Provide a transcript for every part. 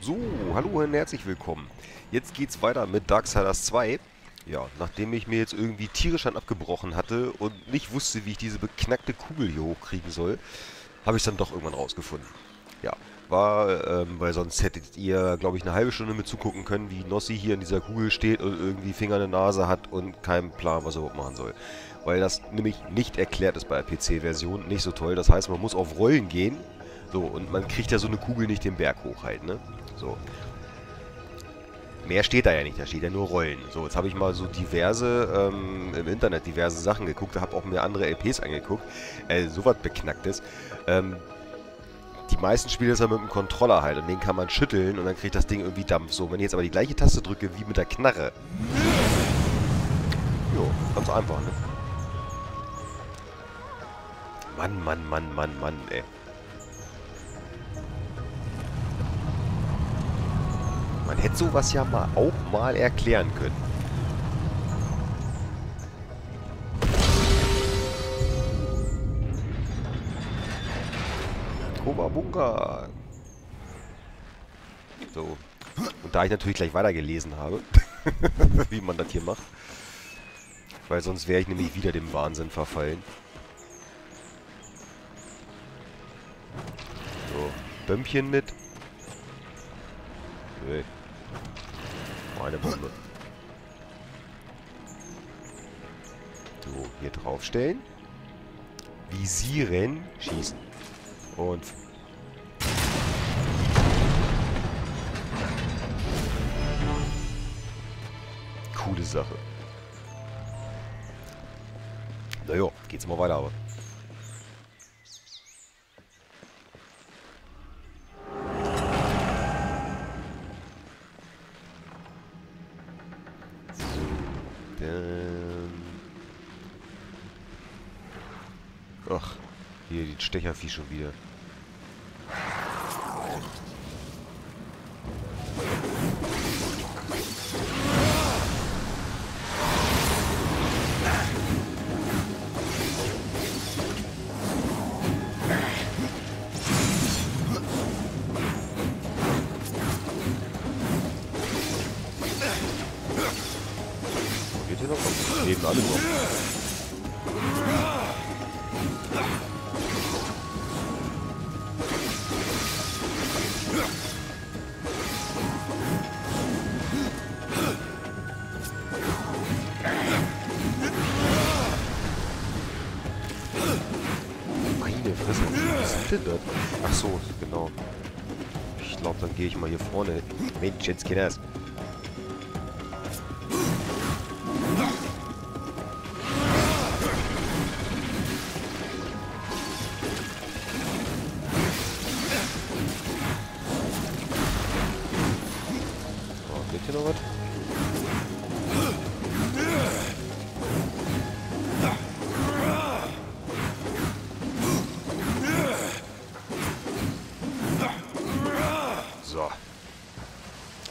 So, hallo und herzlich willkommen. Jetzt geht's weiter mit Darksiders 2. Ja, nachdem ich mir jetzt irgendwie tierisch an abgebrochen hatte und nicht wusste, wie ich diese beknackte Kugel hier hochkriegen soll, habe ich dann doch irgendwann rausgefunden. Ja, war, ähm, weil sonst hättet ihr, glaube ich, eine halbe Stunde mit zugucken können, wie Nossi hier in dieser Kugel steht und irgendwie Finger in der Nase hat und keinen Plan, was er überhaupt machen soll. Weil das nämlich nicht erklärt ist bei der PC-Version, nicht so toll. Das heißt, man muss auf Rollen gehen, so, und man kriegt ja so eine Kugel nicht den Berg hoch halt, ne? So. Mehr steht da ja nicht, da steht ja nur Rollen. So, jetzt habe ich mal so diverse, ähm, im Internet diverse Sachen geguckt, habe auch mir andere LPs angeguckt, äh, sowas Beknacktes. Ähm, die meisten spielen das ja mit dem Controller halt und den kann man schütteln und dann kriegt das Ding irgendwie Dampf. So, wenn ich jetzt aber die gleiche Taste drücke wie mit der Knarre. Jo, ganz einfach, ne? Mann, Mann, Mann, Mann, Mann, ey. Man hätte sowas ja mal auch mal erklären können. Kobabunga. So. Und da ich natürlich gleich weitergelesen habe, wie man das hier macht, weil sonst wäre ich nämlich wieder dem Wahnsinn verfallen. So, Bömmchen mit. Nee. Meine Bombe. So, hier draufstellen. Visieren, schießen. Und... Coole Sache. Naja, geht's mal weiter, aber... Ähm. Ach, Stechervieh schon wieder. Das? Ach so, genau. Ich glaube, dann gehe ich mal hier vorne. Mensch, jetzt geht das.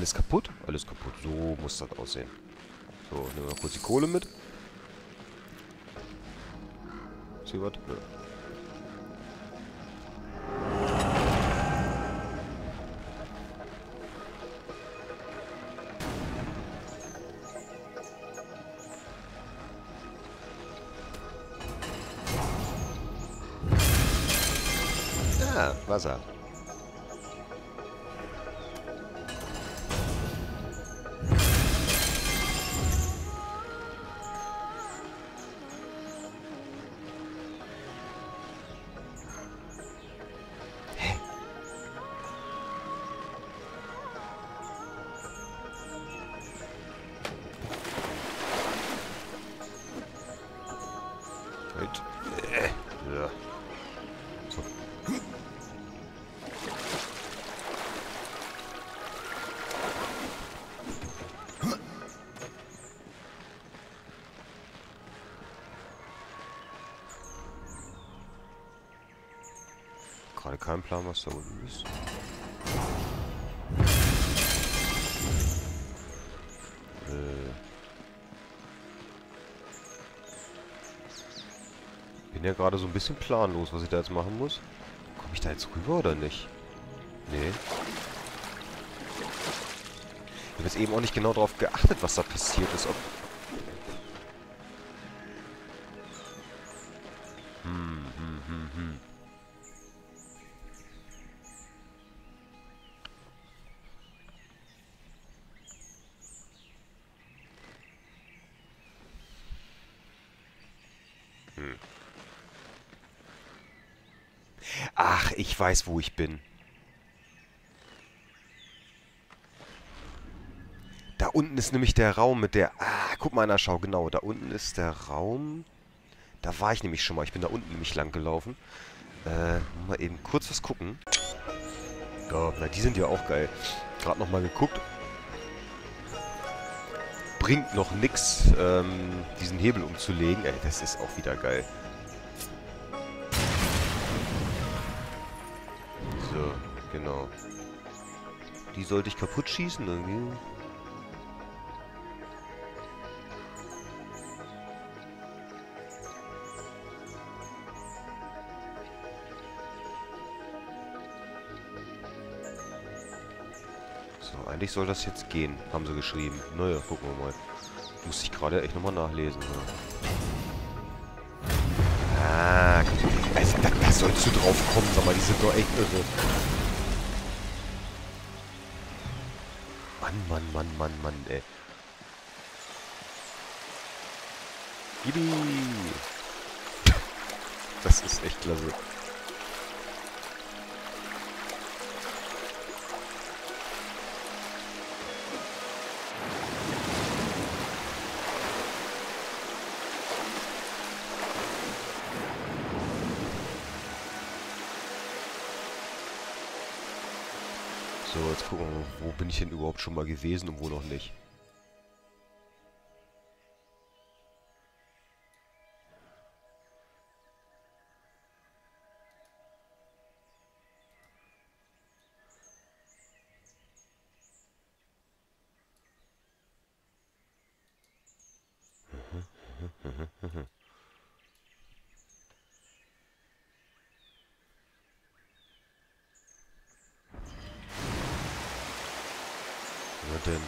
Alles kaputt? Alles kaputt. So muss das aussehen. So, nehmen wir kurz die Kohle mit. Ist hier was? Nö. Ah, Wasser. Gerade kein Plan, was da unten ist. Äh. Bin ja gerade so ein bisschen planlos, was ich da jetzt machen muss. Komme ich da jetzt rüber oder nicht? Nee. habe jetzt eben auch nicht genau darauf geachtet, was da passiert ist. Ob hm, hm, hm. Hm. Weiß, wo ich bin. Da unten ist nämlich der Raum mit der... Ah, guck mal der Schau, genau. Da unten ist der Raum... Da war ich nämlich schon mal. Ich bin da unten nämlich lang gelaufen. Äh, mal eben kurz was gucken. Ja, na, die sind ja auch geil. Gerade noch mal geguckt. Bringt noch nix, ähm, diesen Hebel umzulegen. Ey, das ist auch wieder geil. Genau. Die sollte ich kaputt schießen irgendwie. So, eigentlich soll das jetzt gehen, haben sie geschrieben. Naja, gucken wir mal. Muss ich gerade echt nochmal nachlesen. Ja. Ah, also, da, da sollst du drauf kommen, sag mal, die sind doch echt irre. Mann, Mann, Mann, Mann, ey. Gibi! Das ist echt klasse. So, jetzt gucken wir, wo bin ich denn überhaupt schon mal gewesen und wo noch nicht. Na denn.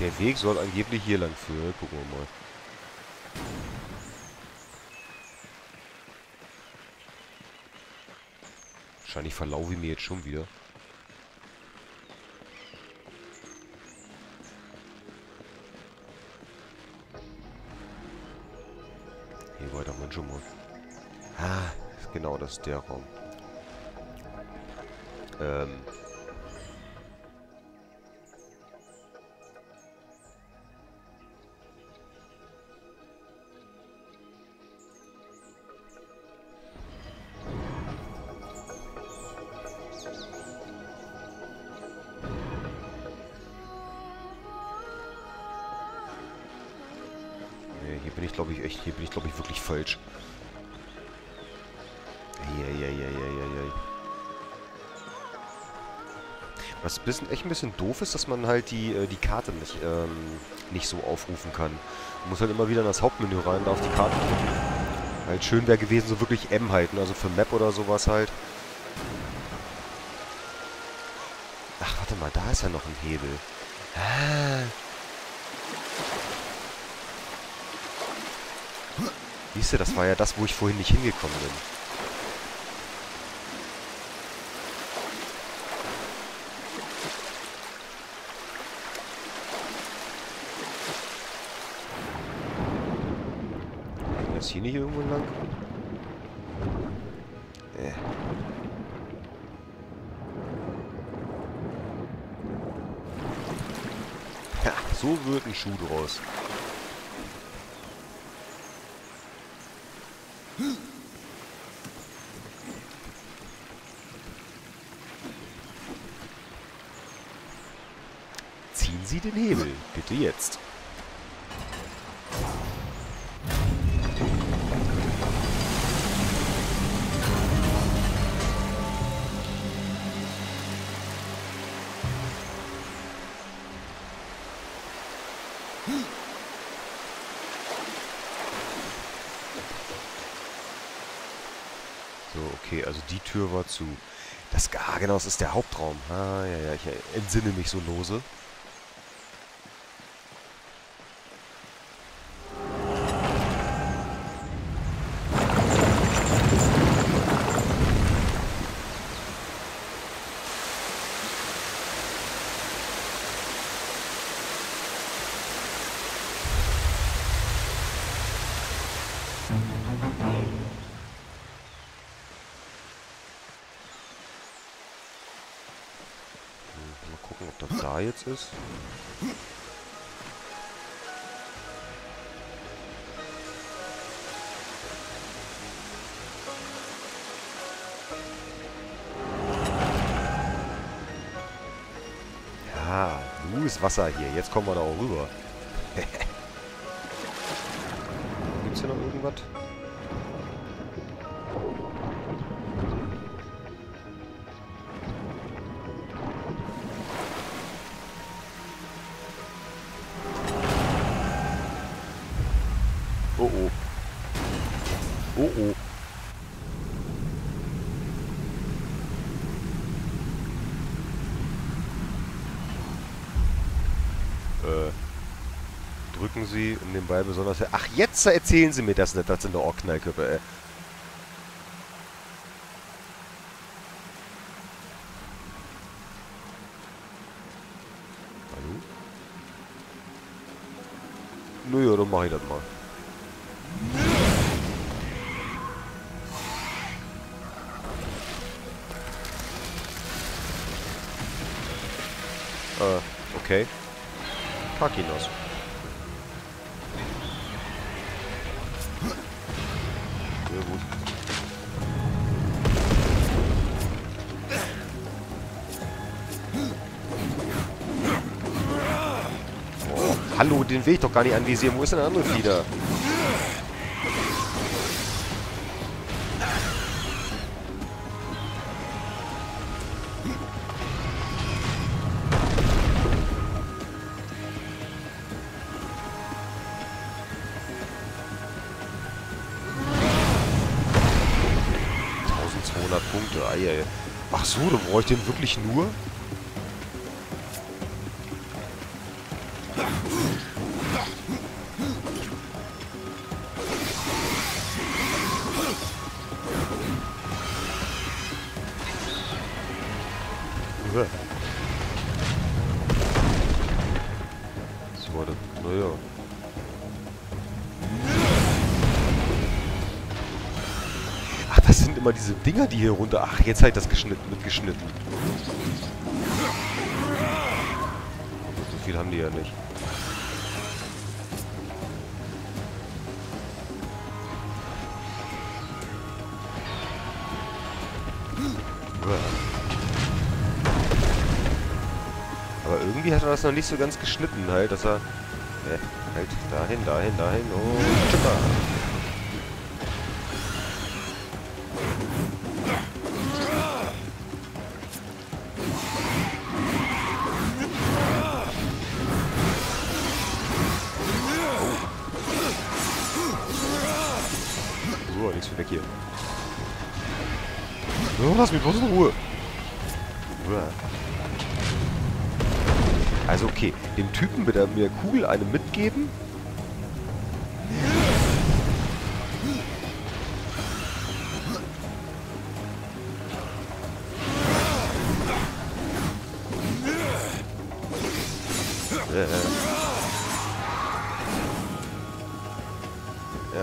Der Weg soll angeblich hier lang führen. Gucken wir mal. Wahrscheinlich verlaufe ich mir jetzt schon wieder. Hier weiter man schon mal. Ah, genau, das ist der Raum. Ähm. Nee, hier bin ich glaube ich echt, hier bin ich glaube ich wirklich falsch. Eieieiei. Was ein bisschen, echt ein bisschen doof ist, dass man halt die, äh, die Karte nicht, ähm, nicht so aufrufen kann. Man muss halt immer wieder in das Hauptmenü rein, da auf die Karte drücken. Halt schön wäre gewesen, so wirklich M halten, also für Map oder sowas halt. Ach, warte mal, da ist ja noch ein Hebel. Ah. Siehst du, das war ja das, wo ich vorhin nicht hingekommen bin. das hier nicht irgendwo lang? Äh. Ja, so wird ein Schuh draus. Sie den Hebel. Bitte jetzt. So, okay, also die Tür war zu. Das, ah, genau, das ist der Hauptraum. Ah, ja, ja, ich entsinne mich so lose. Jetzt ist. Ja, nu ist Wasser hier. Jetzt kommen wir da auch rüber. drücken Sie um den Ball besonders... Ach, jetzt erzählen Sie mir das nicht, das sind doch auch Knallköpfe, ey. Hallo? Naja, dann mach ich das mal. Äh, okay. Kakinos. Hallo, den will ich doch gar nicht anvisieren. Wo ist denn der andere Flieder? Punkte. Ach so, da brauche ich den wirklich nur? Immer diese Dinger, die hier runter... Ach, jetzt halt das geschnitten, mitgeschnitten. So viel haben die ja nicht. Aber irgendwie hat er das noch nicht so ganz geschnitten halt, dass er... Äh, halt, dahin, dahin, dahin und... Chipper. lass mich bloß in Ruhe. Also okay, dem Typen mit der, mit der Kugel eine mitgeben.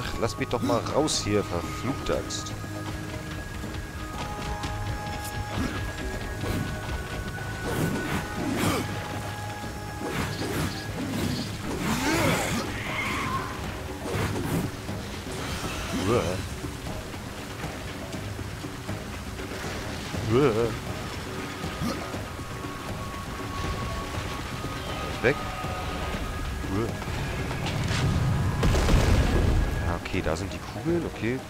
Ach, lass mich doch mal raus hier, verfluchte Axt. Weg. Ah, okay, da sind die Kugeln, okay.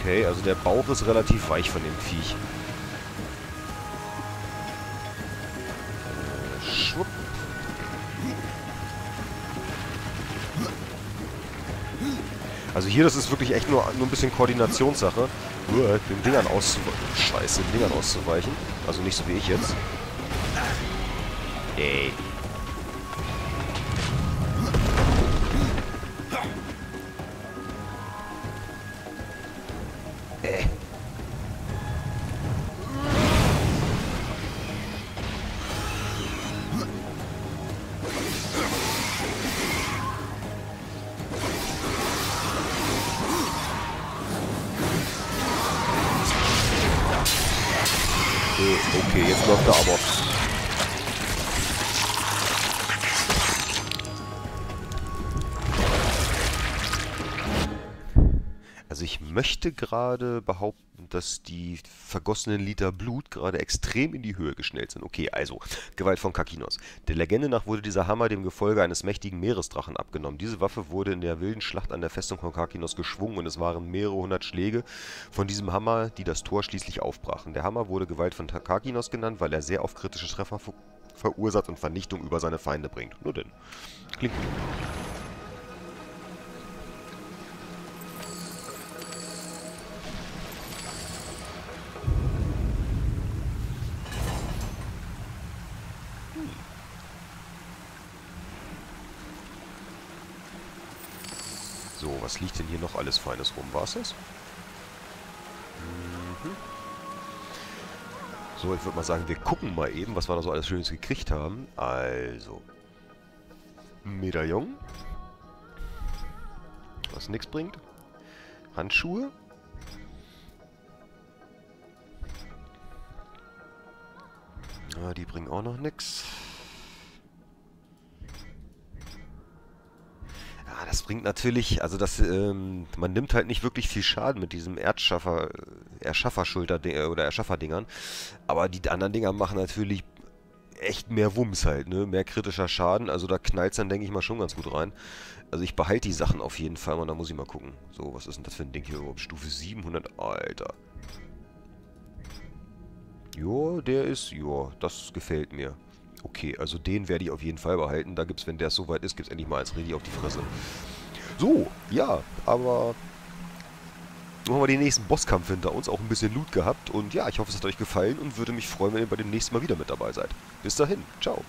Okay, also der Bauch ist relativ weich von dem Viech. Also hier, das ist wirklich echt nur, nur ein bisschen Koordinationssache. Uah, den Dingern auszuweichen. Scheiße, den Dingern auszuweichen. Also nicht so wie ich jetzt. Ey. Okay, jetzt läuft er aber. Möchte gerade behaupten, dass die vergossenen Liter Blut gerade extrem in die Höhe geschnellt sind. Okay, also, Gewalt von Kakinos. Der Legende nach wurde dieser Hammer dem Gefolge eines mächtigen Meeresdrachen abgenommen. Diese Waffe wurde in der wilden Schlacht an der Festung von Kakinos geschwungen und es waren mehrere hundert Schläge von diesem Hammer, die das Tor schließlich aufbrachen. Der Hammer wurde Gewalt von Kakinos genannt, weil er sehr oft kritische Treffer ver verursacht und Vernichtung über seine Feinde bringt. Nur denn. Klingt gut. Was liegt denn hier noch alles Feines rum? War es das? Mhm. So, ich würde mal sagen, wir gucken mal eben, was wir da so alles Schönes gekriegt haben. Also. Medaillon. Was nichts bringt. Handschuhe. Ah, die bringen auch noch nichts. Ja, das bringt natürlich, also das, ähm, man nimmt halt nicht wirklich viel Schaden mit diesem Erdschaffer, äh, Erschafferschulter oder Erschafferdingern. Aber die anderen Dinger machen natürlich echt mehr Wumms halt, ne? Mehr kritischer Schaden. Also da knallt dann, denke ich mal, schon ganz gut rein. Also ich behalte die Sachen auf jeden Fall und da muss ich mal gucken. So, was ist denn das für ein Ding hier überhaupt? Stufe 700, Alter. Jo, der ist, jo, das gefällt mir. Okay, also den werde ich auf jeden Fall behalten. Da gibt's, wenn der soweit ist, gibt's endlich mal eins richtig auf die Fresse. So, ja, aber haben wir den nächsten Bosskampf hinter uns, auch ein bisschen Loot gehabt. Und ja, ich hoffe, es hat euch gefallen und würde mich freuen, wenn ihr bei dem nächsten Mal wieder mit dabei seid. Bis dahin, ciao.